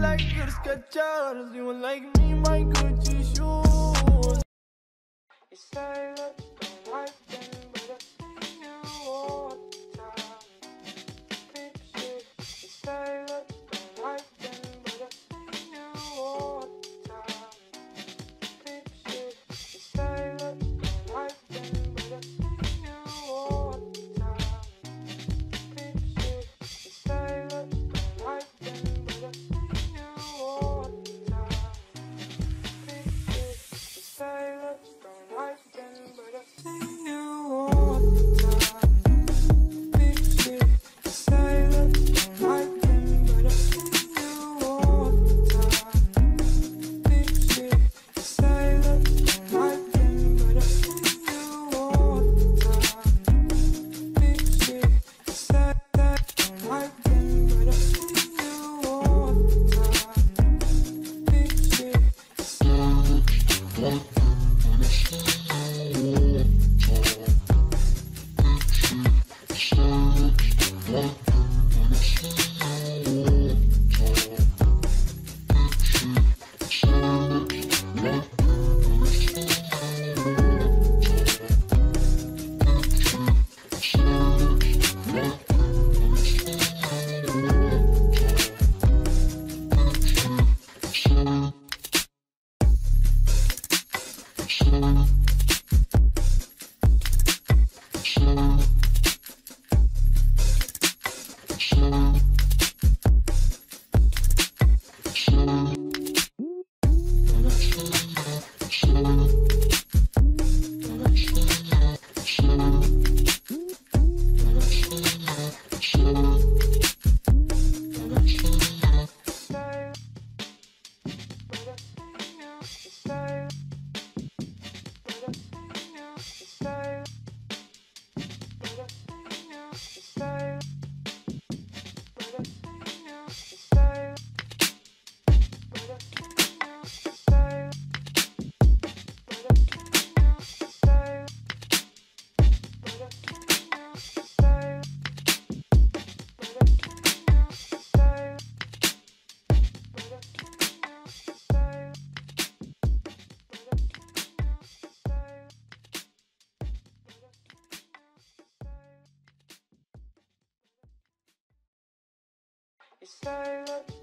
like your Skechers You like me, my Gucci shoes. It's silent, don't wipe What? So